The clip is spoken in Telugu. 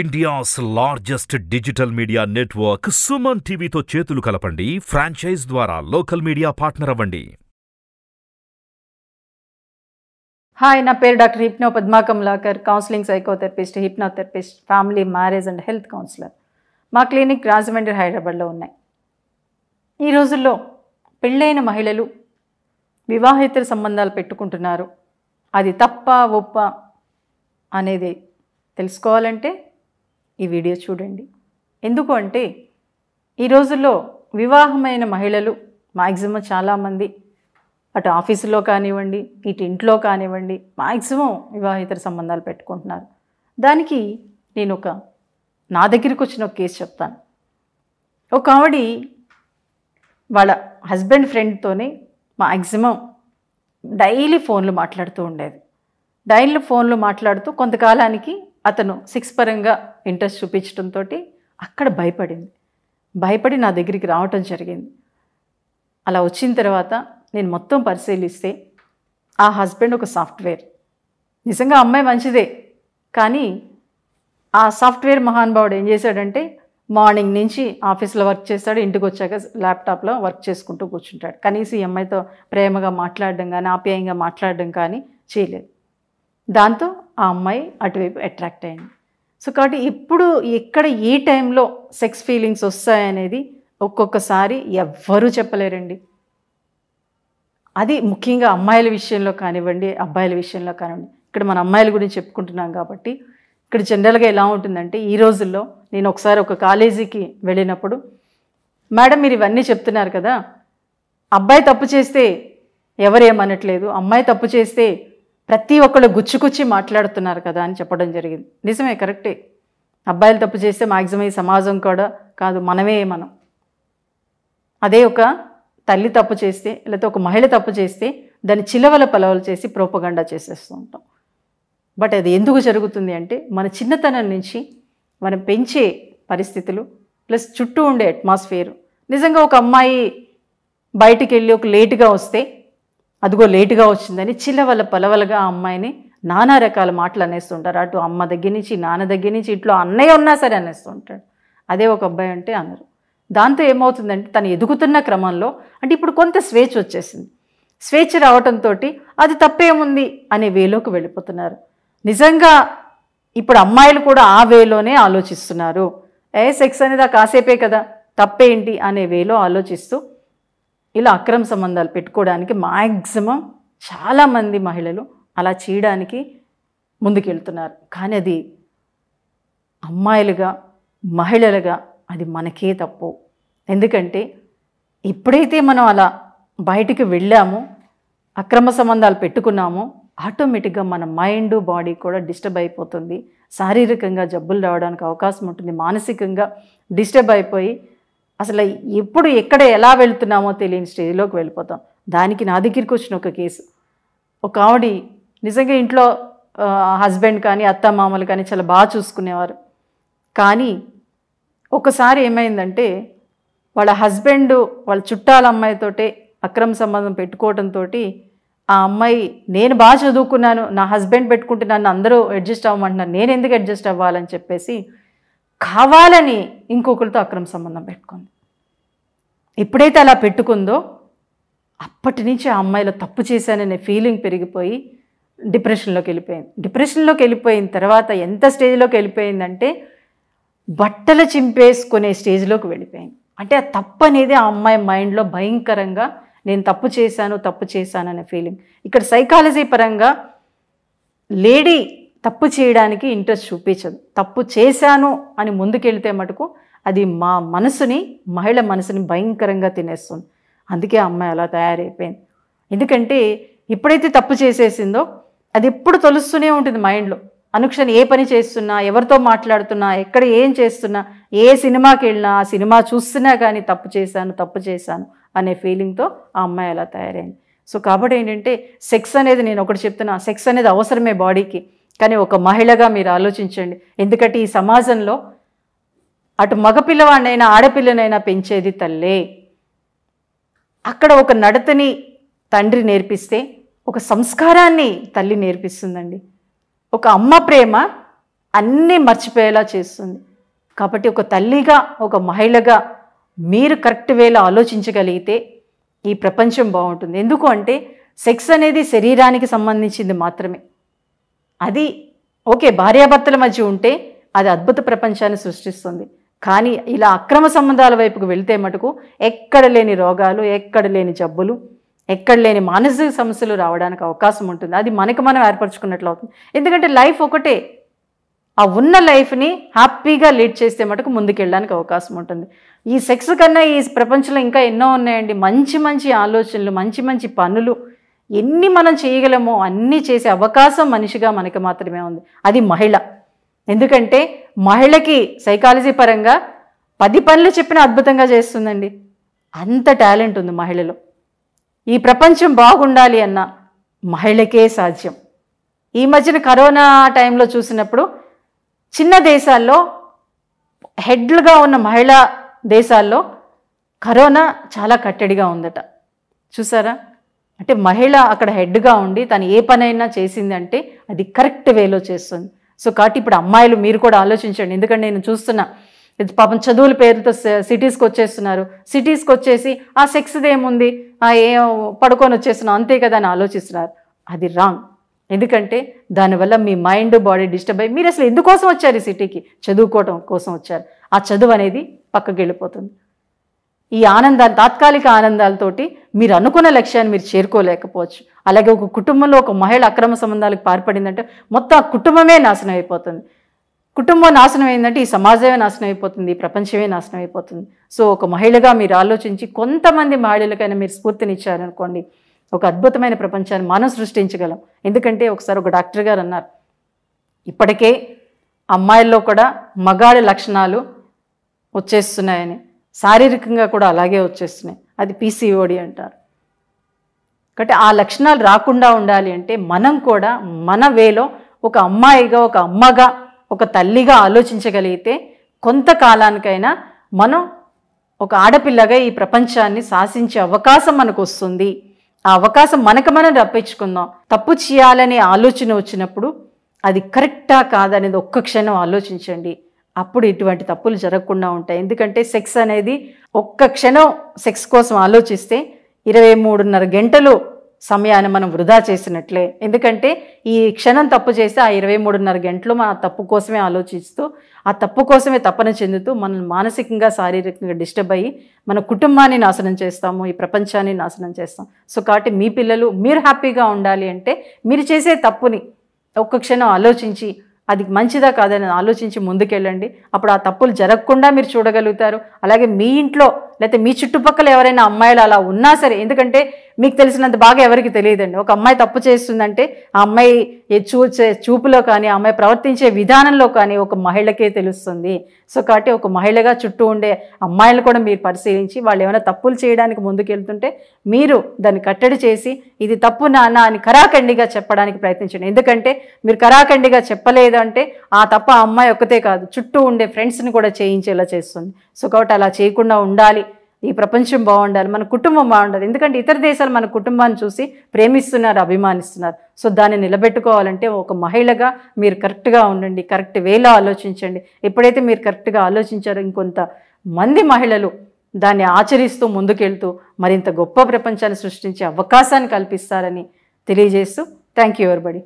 India's largest digital media network Suman టీవీతో చేతులు కలపండి. ఫ్రాంచైజ్ ద్వారా లోకల్ మీడియా పార్ట్నర్ అవ్వండి. హాయ్ నా పేరు doctor hypno Padma Kamalakar counselling psychotherapist hypnotherapist family marriage and health counsellor మా క్లినిక్ రాజమండ్రి హైదరాబాద్లో ఉన్నాయి. ఈ రోజుల్లో పెళ్ళైన మహిళలు వివాహేతర సంబంధాలు పెట్టుకుంటున్నారు. అది తప్ప ఒప్ప అనేది తెలుసుకోవాలంటే ఈ వీడియో చూడండి. ఎందుకు అంటే ఈ రోజుల్లో వివాహమైన మహిళలు మ్యాక్సిమం చాలామంది అటు ఆఫీసులో కానివ్వండి ఇటు ఇంట్లో కానివ్వండి మ్యాక్సిమం వివాహేతర సంబంధాలు పెట్టుకుంటున్నారు. దానికి నేను ఒక నా దగ్గరికి వచ్చిన ఒక కేసు చెప్తాను. ఒక ఆవిడ వాళ్ళ హస్బెండ్ ఫ్రెండ్తోనే మ్యాక్సిమం డైలీ ఫోన్లు మాట్లాడుతూ ఉండేది. డైలీ ఫోన్లు మాట్లాడుతూ కొంతకాలానికి అతను సిక్స్ పరంగా ఇంట్రెస్ట్ చూపించడంతో అక్కడ భయపడింది. భయపడి నా దగ్గరికి రావటం జరిగింది. అలా వచ్చిన తర్వాత నేను మొత్తం పరిశీలిస్తే ఆ హస్బెండ్ ఒక సాఫ్ట్వేర్. నిజంగా అమ్మాయి మంచిదే. కానీ ఆ సాఫ్ట్వేర్ మహానుభావుడు ఏం చేశాడంటే మార్నింగ్ నుంచి ఆఫీస్లో వర్క్ చేస్తాడు ఇంటికి వచ్చాక ల్యాప్టాప్లో వర్క్ చేసుకుంటూ కూర్చుంటాడు. కనీసం ఈ అమ్మాయితో ప్రేమగా మాట్లాడడం కానీ ఆప్యాయంగా మాట్లాడడం కానీ చేయలేదు. దాంతో ఆ అమ్మాయి అటువైపు అట్రాక్ట్ అయింది. సో కాబట్టి ఇప్పుడు ఎక్కడ ఏ టైంలో సెక్స్ ఫీలింగ్స్ వస్తాయనేది ఒక్కొక్కసారి ఎవ్వరూ చెప్పలేరండి. అది ముఖ్యంగా అమ్మాయిల విషయంలో కానివ్వండి అబ్బాయిల విషయంలో కానివ్వండి. ఇక్కడ మన అమ్మాయిల గురించి చెప్పుకుంటున్నాం కాబట్టి ఇక్కడ జనరల్గా ఎలా ఉంటుందంటే ఈ రోజుల్లో నేను ఒకసారి ఒక కాలేజీకి వెళ్ళినప్పుడు మేడం మీరు ఇవన్నీ చెప్తున్నారు కదా అబ్బాయి తప్పు చేస్తే ఎవరేమనట్లేదు అమ్మాయి తప్పు చేస్తే ప్రతి ఒక్కళ్ళు గుచ్చుకుచ్చి మాట్లాడుతున్నారు కదా అని చెప్పడం జరిగింది. నిజమే కరెక్టే. అబ్బాయిలు తప్పు చేస్తే మాక్సిమం ఈ సమాజం కూడా కాదు మనమే మనం. అదే ఒక తల్లి తప్పు చేస్తే లేకపోతే ఒక మహిళ తప్పు చేస్తే దాన్ని చిలవల పలవలు చేసి ప్రోపగండా చేసేస్తూ ఉంటాం. బట్ అది ఎందుకు జరుగుతుంది అంటే మన చిన్నతనం నుంచి మనం పెంచే పరిస్థితులు ప్లస్ చుట్టూ ఉండే అట్మాస్ఫియర్. నిజంగా ఒక అమ్మాయి బయటికి వెళ్ళి ఒక లేటుగా వస్తే అదిగో లేటుగా వచ్చిందని చిలవల పలవలగా ఆ అమ్మాయిని నానా రకాల మాటలు అనేస్తుంటారు. అటు అమ్మ దగ్గర నుంచి నాన్న దగ్గర నుంచి ఇంట్లో అన్నయ్య ఉన్నా సరే అనేస్తుంటాడు. అదే ఒక అబ్బాయి అంటే అనరు. దాంతో ఏమవుతుందంటే తను ఎదుగుతున్న క్రమంలో అంటే ఇప్పుడు కొంత స్వేచ్ఛ వచ్చేసింది. స్వేచ్ఛ రావటంతో అది తప్పేముంది అనే వేలోకి వెళ్ళిపోతున్నారు. నిజంగా ఇప్పుడు అమ్మాయిలు కూడా ఆ వేలోనే ఆలోచిస్తున్నారు. ఏ సెక్స్ అనేది ఆ కాసేపే కదా తప్పేంటి అనే వేలో ఆలోచిస్తూ ఇలా అక్రమ సంబంధాలు పెట్టుకోవడానికి మ్యాక్సిమం చాలామంది మహిళలు అలా చేయడానికి ముందుకెళ్తున్నారు. కానీ అది అమ్మాయిలుగా మహిళలుగా అది మనకే తప్పు. ఎందుకంటే ఎప్పుడైతే మనం అలా బయటికి వెళ్ళామో అక్రమ సంబంధాలు పెట్టుకున్నామో ఆటోమేటిక్గా మన మైండ్ బాడీ కూడా డిస్టర్బ్ అయిపోతుంది. శారీరకంగా జబ్బులు రావడానికి అవకాశం ఉంటుంది. మానసికంగా డిస్టర్బ్ అయిపోయి అసలు ఎప్పుడు ఎక్కడ ఎలా వెళ్తున్నామో తెలియని స్టేజ్లోకి వెళ్ళిపోతాం. దానికి నా దగ్గరికి వచ్చిన ఒక కేసు. ఒక ఆవిడ నిజంగా ఇంట్లో హస్బెండ్ కానీ అత్త మామలు కానీ చాలా బాగా చూసుకునేవారు. కానీ ఒకసారి ఏమైందంటే వాళ్ళ హస్బెండ్ వాళ్ళ చుట్టాల అమ్మాయితోటే అక్రమ సంబంధం పెట్టుకోవడంతో ఆ అమ్మాయి నేను బాగా చదువుకున్నాను నా హస్బెండ్ పెట్టుకుంటే నన్ను అందరూ అడ్జస్ట్ అవ్వమంటున్నారు నేను ఎందుకు అడ్జస్ట్ అవ్వాలని చెప్పేసి కావాలని ఇంకొకరితో అక్రమ సంబంధం పెట్టుకుంది. ఎప్పుడైతే అలా పెట్టుకుందో అప్పటి నుంచి ఆ అమ్మాయిలో తప్పు చేశాననే ఫీలింగ్ పెరిగిపోయి డిప్రెషన్లోకి వెళ్ళిపోయింది. డిప్రెషన్లోకి వెళ్ళిపోయిన తర్వాత ఎంత స్టేజ్లోకి వెళ్ళిపోయిందంటే బట్టలు చింపేసుకునే స్టేజ్లోకి వెళ్ళిపోయింది. అంటే ఆ తప్పు అనేది ఆ అమ్మాయి మైండ్లో భయంకరంగా నేను తప్పు చేశాను తప్పు చేశాను అనే ఫీలింగ్ ఇక్కడ సైకాలజీ పరంగా లేడీ తప్పు చేయడానికి ఇంట్రెస్ట్ చూపించదు. తప్పు చేశాను అని ముందుకెళ్తే మటుకు అది మా మనసుని మహిళ మనసుని భయంకరంగా తినేస్తుంది. అందుకే ఆ అమ్మాయి అలా తయారైపోయింది. ఎందుకంటే ఎప్పుడైతే తప్పు చేసేసిందో అది ఎప్పుడు తొలుస్తూనే ఉంటుంది మైండ్లో. అనుక్షణ ఏ పని చేస్తున్నా ఎవరితో మాట్లాడుతున్నా ఎక్కడ ఏం చేస్తున్నా ఏ సినిమాకి వెళ్ళినా ఆ సినిమా చూస్తున్నా కానీ తప్పు చేశాను తప్పు చేశాను అనే ఫీలింగ్తో ఆ అమ్మాయి అలా తయారైంది. సో కాబట్టి ఏంటంటే సెక్స్ అనేది నేను ఒకటి చెప్తున్నా సెక్స్ అనేది అవసరమే బాడీకి. కానీ ఒక మహిళగా మీరు ఆలోచించండి. ఎందుకంటే ఈ సమాజంలో అటు మగపిల్లవాడినైనా ఆడపిల్లనైనా పెంచేది తల్లే. అక్కడ ఒక నడతని తండ్రి నేర్పిస్తే ఒక సంస్కారాన్ని తల్లి నేర్పిస్తుందండి. ఒక అమ్మ ప్రేమ అన్నీ మర్చిపోయేలా చేస్తుంది. కాబట్టి ఒక తల్లిగా ఒక మహిళగా మీరు కరెక్ట్ వేలో ఆలోచించగలిగితే ఈ ప్రపంచం బాగుంటుంది. ఎందుకు అంటే సెక్స్ అనేది శరీరానికి సంబంధించింది మాత్రమే. అది ఓకే భార్యాభర్తల మధ్య ఉంటే అది అద్భుత ప్రపంచాన్ని సృష్టిస్తుంది. కానీ ఇలా అక్రమ సంబంధాల వైపుకు వెళితే మటుకు ఎక్కడ లేని రోగాలు ఎక్కడ లేని జబ్బులు ఎక్కడ లేని మానసిక సమస్యలు రావడానికి అవకాశం ఉంటుంది. అది మనకు మనం ఏర్పరచుకున్నట్లు అవుతుంది. ఎందుకంటే లైఫ్ ఒకటే. ఆ ఉన్న లైఫ్ని హ్యాపీగా లీడ్ చేస్తే మటుకు ముందుకెళ్ళడానికి అవకాశం ఉంటుంది. ఈ సెక్స్ కన్నా ఈ ప్రపంచంలో ఇంకా ఎన్నో ఉన్నాయండి. మంచి మంచి ఆలోచనలు మంచి మంచి పనులు ఎన్ని మనం చేయగలమో అన్నీ చేసే అవకాశం మనిషిగా మనకి మాత్రమే ఉంది. అది మహిళ. ఎందుకంటే మహిళకి సైకాలజీ పరంగా పది పనులు చెప్పిన అద్భుతంగా చేస్తుందండి. అంత టాలెంట్ ఉంది మహిళలో. ఈ ప్రపంచం బాగుండాలి అన్న మహిళకే సాధ్యం. ఈ మధ్యన కరోనా టైంలో చూసినప్పుడు చిన్న దేశాల్లో హెడ్లుగా ఉన్న మహిళా దేశాల్లో కరోనా చాలా కట్టడిగా ఉందట. చూసారా? అంటే మహిళ అక్కడ హెడ్గా ఉండి తను ఏ పనైనా చేసిందంటే అది కరెక్ట్ వేలో చేస్తుంది. సో కాబట్టి ఇప్పుడు అమ్మాయిలు మీరు కూడా ఆలోచించండి. ఎందుకంటే నేను చూస్తున్నా ఇది పాపం చదువుల పేరుతో సిటీస్కి వచ్చేస్తున్నారు సిటీస్కి వచ్చేసి ఆ సెక్స్ది ఏముంది? ఆ ఏ పడుకొని వచ్చేస్తున్నాం అంతే కదా అని ఆలోచిస్తున్నారు. అది రాంగ్. ఎందుకంటే దానివల్ల మీ మైండ్ బాడీ డిస్టర్బ్ అయ్యి మీరు అసలు ఎందుకోసం వచ్చారు ఈ సిటీకి? చదువుకోవటం కోసం వచ్చారు. ఆ చదువు అనేది పక్కకి వెళ్ళిపోతుంది. ఈ ఆనందాలు తాత్కాలిక ఆనందాలతోటి మీరు అనుకున్న లక్ష్యాన్ని మీరు చేరుకోలేకపోవచ్చు. అలాగే ఒక కుటుంబంలో ఒక మహిళ అక్రమ సంబంధాలకు పాల్పడిందంటే మొత్తం ఆ కుటుంబమే నాశనం అయిపోతుంది. కుటుంబం నాశనం అయిందంటే ఈ సమాజమే నాశనం అయిపోతుంది ఈ ప్రపంచమే నాశనం అయిపోతుంది. సో ఒక మహిళగా మీరు ఆలోచించి కొంతమంది మహిళలకైనా మీరు స్ఫూర్తినిచ్చారనుకోండి ఒక అద్భుతమైన ప్రపంచాన్ని మనం సృష్టించగలం. ఎందుకంటే ఒకసారి ఒక డాక్టర్ గారు అన్నారు ఇప్పటికే అమ్మాయిల్లో కూడా మగాడి లక్షణాలు వచ్చేస్తున్నాయని. శారీరకంగా కూడా అలాగే వచ్చేస్తున్నాయి. అది పీసీఓడి అంటారు. కాబట్టి ఆ లక్షణాలు రాకుండా ఉండాలి అంటే మనం కూడా మన వేలో ఒక అమ్మాయిగా ఒక అమ్మగా ఒక తల్లిగా ఆలోచించగలిగితే కొంతకాలానికైనా మనం ఒక ఆడపిల్లగా ఈ ప్రపంచాన్ని శాసించే అవకాశం మనకు వస్తుంది. ఆ అవకాశం మనకు మనం రప్పించుకుందాం. తప్పు చేయాలనే ఆలోచన వచ్చినప్పుడు అది కరెక్టా కాదనేది ఒక్క క్షణం ఆలోచించండి. అప్పుడు ఇటువంటి తప్పులు జరగకుండా ఉంటాయి. ఎందుకంటే సెక్స్ అనేది ఒక్క క్షణం సెక్స్ కోసం ఆలోచిస్తే ఇరవై మూడున్నర గంటలు సమయాన్ని మనం వృధా చేసినట్లే. ఎందుకంటే ఈ క్షణం తప్పు చేస్తే ఆ ఇరవై మూడున్నర గంటలు మన తప్పు కోసమే ఆలోచిస్తూ ఆ తప్పు కోసమే తపన చెందుతూ మనం మానసికంగా శారీరకంగా డిస్టర్బ్ అయ్యి మన కుటుంబాన్ని నాశనం చేస్తాము ఈ ప్రపంచాన్ని నాశనం చేస్తాం. సో కాబట్టి మీ పిల్లలు మీరు హ్యాపీగా ఉండాలి అంటే మీరు చేసే తప్పుని ఒక్క క్షణం ఆలోచించి అది మంచిదా కాదని ఆలోచించి ముందుకెళ్ళండి. అప్పుడు ఆ తప్పులు జరగకుండా మీరు చూడగలుగుతారు. అలాగే మీ ఇంట్లో లేకపోతే మీ చుట్టుపక్కల ఎవరైనా అమ్మాయిలు అలా ఉన్నా సరే ఎందుకంటే మీకు తెలిసినంత బాగా ఎవరికి తెలియదండి. ఒక అమ్మాయి తప్పు చేస్తుందంటే ఆ అమ్మాయి చూచే చూపులో కానీ ఆ అమ్మాయి ప్రవర్తించే విధానంలో కానీ ఒక మహిళకే తెలుస్తుంది. సో కాబట్టి ఒక మహిళగా చుట్టూ ఉండే అమ్మాయిలు కూడా మీరు పరిశీలించి వాళ్ళు ఏమైనా తప్పులు చేయడానికి ముందుకెళ్తుంటే మీరు దాన్ని కట్టడి చేసి ఇది తప్పు నాన్న అని కరాఖండిగా చెప్పడానికి ప్రయత్నించండి. ఎందుకంటే మీరు కరాఖండిగా చెప్పలేదు అంటే ఆ తప్ప ఆ అమ్మాయి ఒక్కతే కాదు చుట్టూ ఉండే ఫ్రెండ్స్ని కూడా చేయించేలా చేస్తుంది. సో కాబట్టి అలా చేయకుండా ఉండాలి. ఈ ప్రపంచం బాగుండాలి మన కుటుంబం బాగుండాలి. ఎందుకంటే ఇతర దేశాలు మన కుటుంబాన్ని చూసి ప్రేమిస్తున్నారు అభిమానిస్తున్నారు. సో దాన్ని నిలబెట్టుకోవాలంటే ఒక మహిళగా మీరు కరెక్ట్గా ఉండండి కరెక్ట్ వేలో ఆలోచించండి. ఎప్పుడైతే మీరు కరెక్ట్గా ఆలోచించారో ఇంకొంత మంది మహిళలు దాన్ని ఆచరిస్తూ ముందుకెళ్తూ మరింత గొప్ప ప్రపంచాన్ని సృష్టించే అవకాశాన్ని కల్పిస్తారని తెలియజేస్తూ థ్యాంక్ యూ ఎవరిబడి.